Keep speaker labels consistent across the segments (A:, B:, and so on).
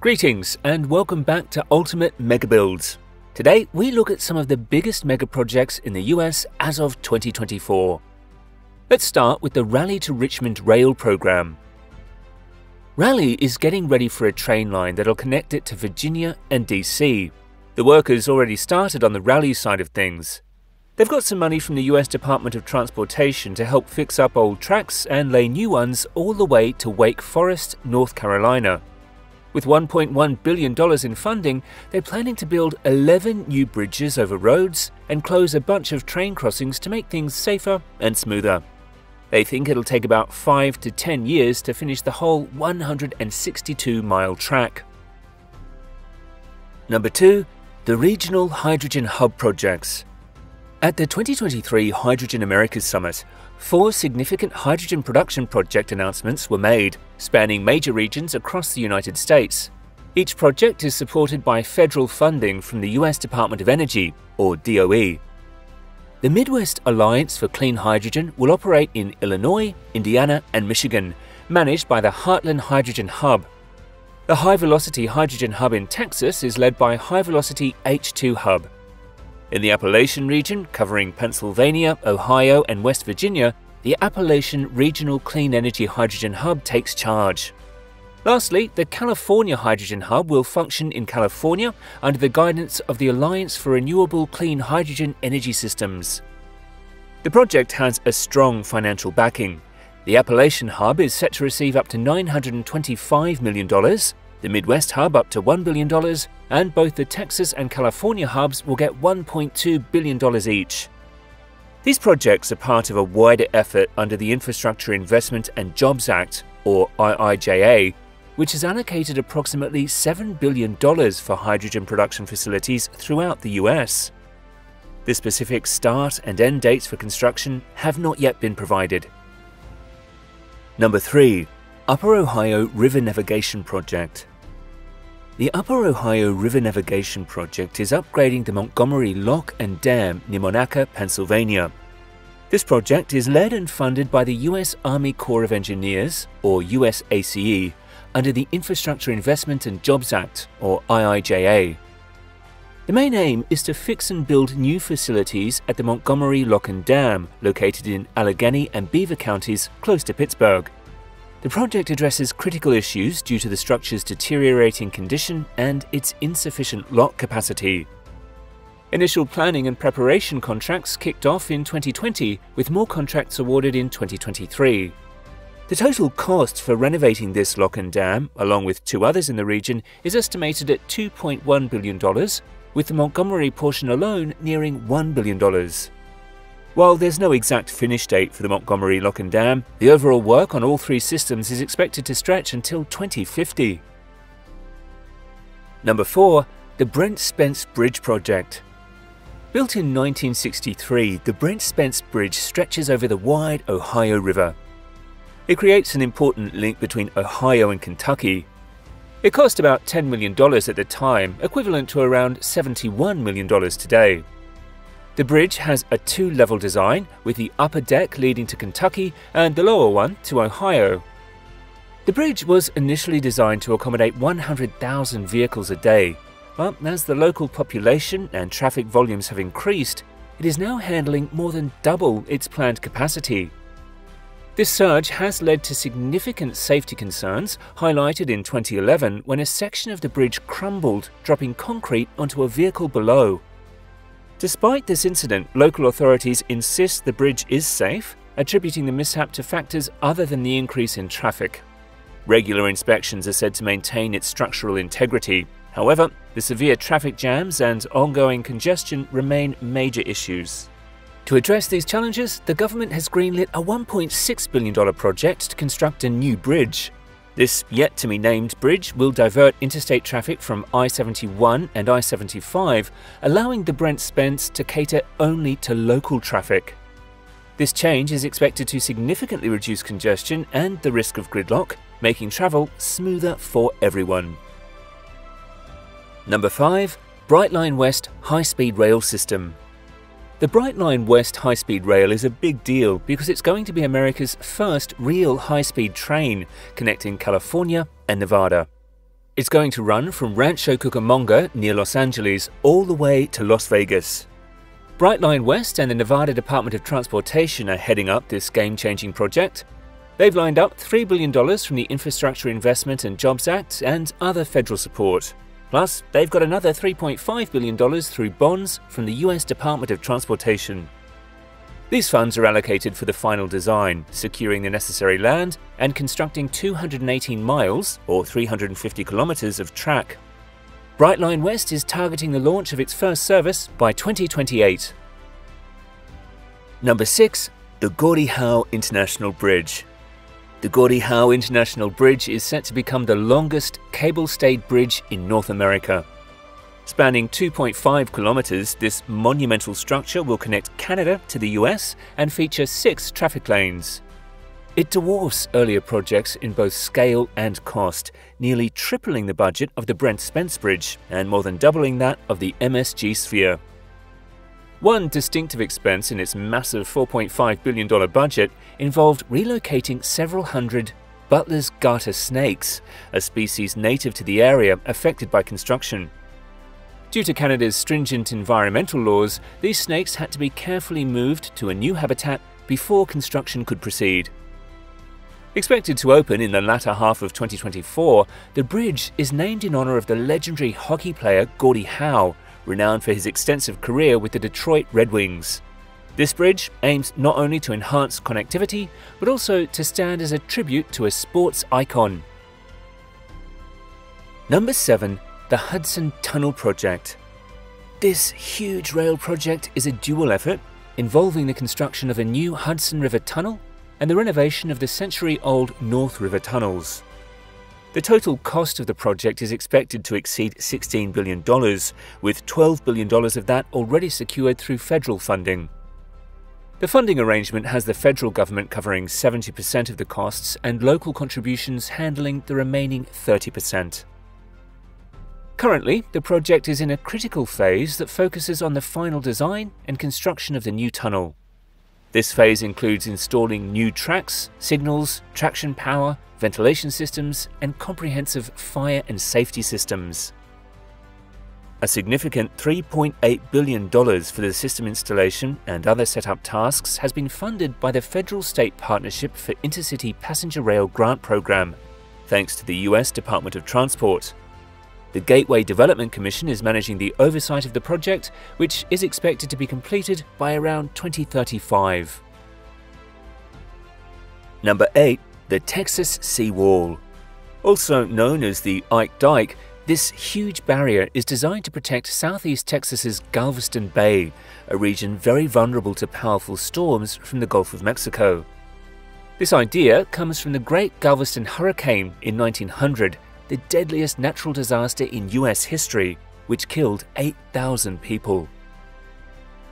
A: Greetings and welcome back to Ultimate Mega Builds. Today we look at some of the biggest mega projects in the US as of 2024. Let's start with the Raleigh to Richmond Rail program. Raleigh is getting ready for a train line that'll connect it to Virginia and DC. The workers already started on the Raleigh side of things. They've got some money from the US Department of Transportation to help fix up old tracks and lay new ones all the way to Wake Forest, North Carolina. With $1.1 billion in funding, they're planning to build 11 new bridges over roads and close a bunch of train crossings to make things safer and smoother. They think it'll take about 5 to 10 years to finish the whole 162 mile track. Number 2. The Regional Hydrogen Hub Projects. At the 2023 Hydrogen Americas Summit, four significant hydrogen production project announcements were made, spanning major regions across the United States. Each project is supported by federal funding from the US Department of Energy, or DOE. The Midwest Alliance for Clean Hydrogen will operate in Illinois, Indiana, and Michigan, managed by the Heartland Hydrogen Hub. The High Velocity Hydrogen Hub in Texas is led by High Velocity H2 Hub. In the Appalachian region, covering Pennsylvania, Ohio, and West Virginia, the Appalachian Regional Clean Energy Hydrogen Hub takes charge. Lastly, the California Hydrogen Hub will function in California under the guidance of the Alliance for Renewable Clean Hydrogen Energy Systems. The project has a strong financial backing. The Appalachian Hub is set to receive up to $925 million, the Midwest Hub up to $1 billion, and both the Texas and California hubs will get $1.2 billion each. These projects are part of a wider effort under the Infrastructure Investment and Jobs Act, or IIJA, which has allocated approximately $7 billion for hydrogen production facilities throughout the US. The specific start and end dates for construction have not yet been provided. Number 3. Upper Ohio River Navigation Project the Upper Ohio River Navigation Project is upgrading the Montgomery Lock and Dam near Monaca, Pennsylvania. This project is led and funded by the U.S. Army Corps of Engineers, or USACE, under the Infrastructure Investment and Jobs Act, or IIJA. The main aim is to fix and build new facilities at the Montgomery Lock and Dam, located in Allegheny and Beaver counties close to Pittsburgh. The project addresses critical issues due to the structure's deteriorating condition and its insufficient lock capacity. Initial planning and preparation contracts kicked off in 2020, with more contracts awarded in 2023. The total cost for renovating this lock and dam, along with two others in the region, is estimated at $2.1 billion, with the Montgomery portion alone nearing $1 billion. While there's no exact finish date for the Montgomery Lock and Dam, the overall work on all three systems is expected to stretch until 2050. Number 4. The Brent Spence Bridge Project Built in 1963, the Brent Spence Bridge stretches over the wide Ohio River. It creates an important link between Ohio and Kentucky. It cost about $10 million at the time, equivalent to around $71 million today. The bridge has a two level design, with the upper deck leading to Kentucky and the lower one to Ohio. The bridge was initially designed to accommodate 100,000 vehicles a day, but as the local population and traffic volumes have increased, it is now handling more than double its planned capacity. This surge has led to significant safety concerns, highlighted in 2011 when a section of the bridge crumbled, dropping concrete onto a vehicle below. Despite this incident, local authorities insist the bridge is safe, attributing the mishap to factors other than the increase in traffic. Regular inspections are said to maintain its structural integrity. However, the severe traffic jams and ongoing congestion remain major issues. To address these challenges, the government has greenlit a $1.6 billion project to construct a new bridge. This yet to be named bridge will divert interstate traffic from I 71 and I 75, allowing the Brent Spence to cater only to local traffic. This change is expected to significantly reduce congestion and the risk of gridlock, making travel smoother for everyone. Number 5. Brightline West High Speed Rail System. The Brightline West high speed rail is a big deal because it's going to be America's first real high speed train connecting California and Nevada. It's going to run from Rancho Cucamonga near Los Angeles all the way to Las Vegas. Brightline West and the Nevada Department of Transportation are heading up this game changing project. They've lined up $3 billion from the Infrastructure Investment and Jobs Act and other federal support. Plus, they've got another $3.5 billion through bonds from the US Department of Transportation. These funds are allocated for the final design, securing the necessary land, and constructing 218 miles, or 350 kilometers, of track Brightline West is targeting the launch of its first service by 2028. Number 6. The Gordie Howe International Bridge. The Gordie Howe International Bridge is set to become the longest cable-stayed bridge in North America. Spanning 2.5 kilometers, this monumental structure will connect Canada to the US and feature six traffic lanes. It dwarfs earlier projects in both scale and cost, nearly tripling the budget of the Brent Spence Bridge and more than doubling that of the MSG Sphere. One distinctive expense in its massive $4.5 billion budget involved relocating several hundred Butler's garter snakes, a species native to the area affected by construction. Due to Canada's stringent environmental laws, these snakes had to be carefully moved to a new habitat before construction could proceed. Expected to open in the latter half of 2024, the bridge is named in honor of the legendary hockey player Gordie Howe, renowned for his extensive career with the Detroit Red Wings. This bridge aims not only to enhance connectivity, but also to stand as a tribute to a sports icon. Number 7. The Hudson Tunnel Project. This huge rail project is a dual effort involving the construction of a new Hudson River Tunnel and the renovation of the century-old North River tunnels. The total cost of the project is expected to exceed $16 billion, with $12 billion of that already secured through federal funding. The funding arrangement has the federal government covering 70% of the costs and local contributions handling the remaining 30%. Currently, the project is in a critical phase that focuses on the final design and construction of the new tunnel. This phase includes installing new tracks, signals, traction power, ventilation systems, and comprehensive fire and safety systems. A significant $3.8 billion for the system installation and other setup tasks has been funded by the Federal State Partnership for Intercity Passenger Rail Grant Program, thanks to the US Department of Transport. The Gateway Development Commission is managing the oversight of the project, which is expected to be completed by around 2035. Number 8. The Texas Sea Wall. Also known as the Ike Dike, this huge barrier is designed to protect southeast Texas's Galveston Bay, a region very vulnerable to powerful storms from the Gulf of Mexico. This idea comes from the Great Galveston Hurricane in 1900 the deadliest natural disaster in US history, which killed 8,000 people.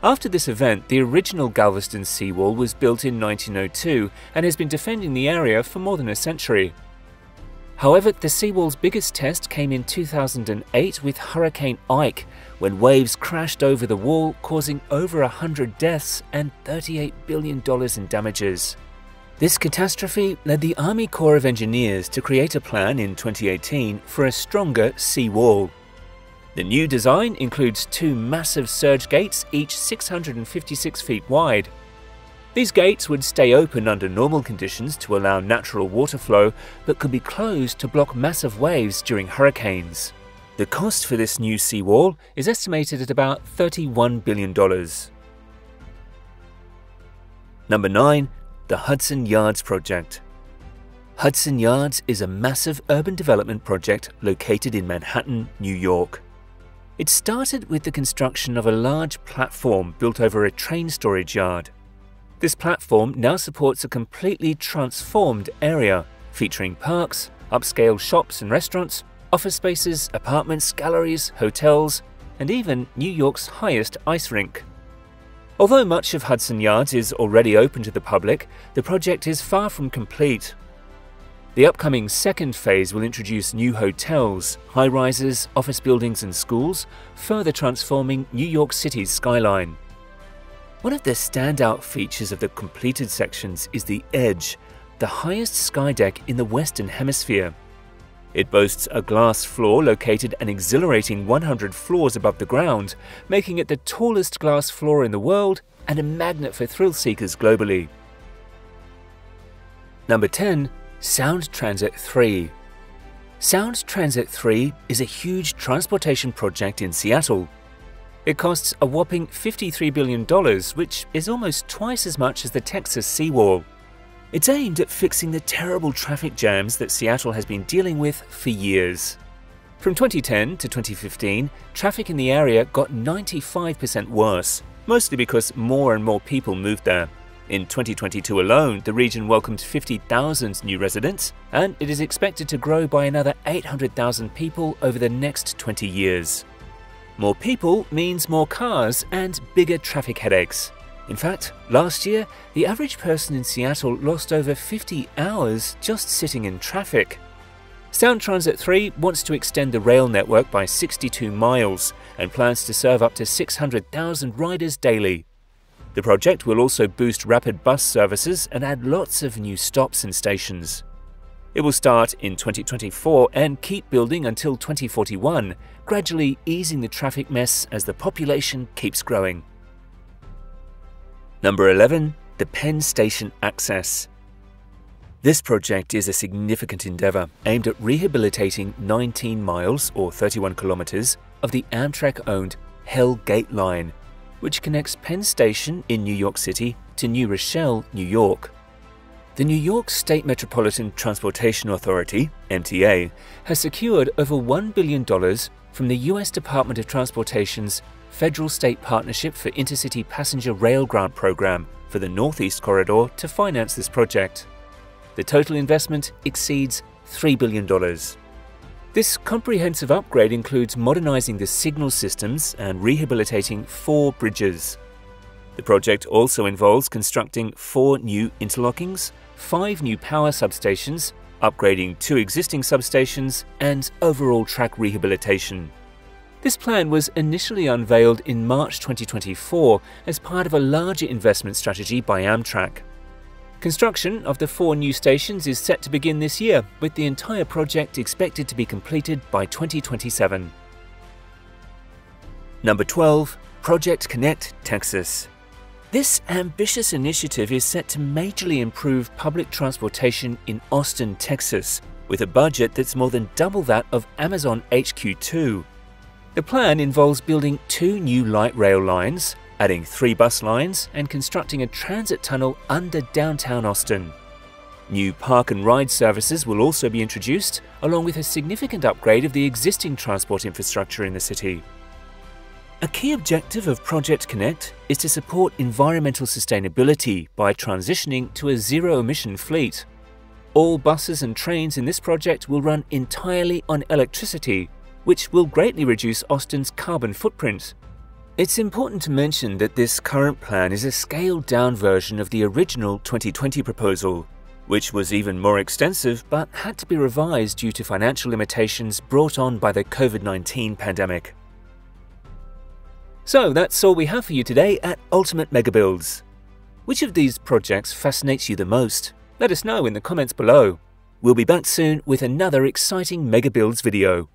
A: After this event, the original Galveston seawall was built in 1902 and has been defending the area for more than a century. However, the seawall's biggest test came in 2008 with Hurricane Ike, when waves crashed over the wall, causing over 100 deaths and $38 billion in damages. This catastrophe led the Army Corps of Engineers to create a plan in 2018 for a stronger sea wall. The new design includes two massive surge gates, each 656 feet wide. These gates would stay open under normal conditions to allow natural water flow, but could be closed to block massive waves during hurricanes. The cost for this new seawall is estimated at about $31 billion. Number 9 the Hudson Yards Project. Hudson Yards is a massive urban development project located in Manhattan, New York. It started with the construction of a large platform built over a train storage yard. This platform now supports a completely transformed area featuring parks, upscale shops and restaurants, office spaces, apartments, galleries, hotels, and even New York's highest ice rink. Although much of Hudson Yards is already open to the public, the project is far from complete. The upcoming second phase will introduce new hotels, high rises, office buildings, and schools, further transforming New York City's skyline. One of the standout features of the completed sections is the Edge, the highest skydeck in the Western Hemisphere. It boasts a glass floor located an exhilarating 100 floors above the ground, making it the tallest glass floor in the world and a magnet for thrill seekers globally. Number 10. Sound Transit 3 Sound Transit 3 is a huge transportation project in Seattle. It costs a whopping $53 billion, which is almost twice as much as the Texas seawall. It's aimed at fixing the terrible traffic jams that Seattle has been dealing with for years. From 2010 to 2015, traffic in the area got 95% worse, mostly because more and more people moved there. In 2022 alone, the region welcomed 50,000 new residents, and it is expected to grow by another 800,000 people over the next 20 years. More people means more cars and bigger traffic headaches. In fact, last year, the average person in Seattle lost over 50 hours just sitting in traffic. Sound Transit 3 wants to extend the rail network by 62 miles and plans to serve up to 600,000 riders daily. The project will also boost rapid bus services and add lots of new stops and stations. It will start in 2024 and keep building until 2041, gradually easing the traffic mess as the population keeps growing. Number 11. The Penn Station Access. This project is a significant endeavour aimed at rehabilitating 19 miles or 31 kilometres of the Amtrak owned Hell Gate Line, which connects Penn Station in New York City to New Rochelle, New York. The New York State Metropolitan Transportation Authority, MTA, has secured over $1 billion from the U.S. Department of Transportation's Federal State Partnership for Intercity Passenger Rail Grant Program for the Northeast Corridor to finance this project. The total investment exceeds $3 billion. This comprehensive upgrade includes modernizing the signal systems and rehabilitating four bridges. The project also involves constructing four new interlockings, five new power substations, upgrading two existing substations, and overall track rehabilitation. This plan was initially unveiled in March 2024 as part of a larger investment strategy by Amtrak. Construction of the four new stations is set to begin this year, with the entire project expected to be completed by 2027. Number 12. Project Connect Texas. This ambitious initiative is set to majorly improve public transportation in Austin, Texas, with a budget that's more than double that of Amazon HQ2. The plan involves building two new light rail lines, adding three bus lines, and constructing a transit tunnel under downtown Austin. New park and ride services will also be introduced, along with a significant upgrade of the existing transport infrastructure in the city. A key objective of Project Connect is to support environmental sustainability by transitioning to a zero emission fleet. All buses and trains in this project will run entirely on electricity, which will greatly reduce Austin's carbon footprint. It's important to mention that this current plan is a scaled down version of the original 2020 proposal, which was even more extensive but had to be revised due to financial limitations brought on by the COVID 19 pandemic. So that's all we have for you today at Ultimate Megabuilds. Which of these projects fascinates you the most? Let us know in the comments below. We'll be back soon with another exciting Megabuilds video.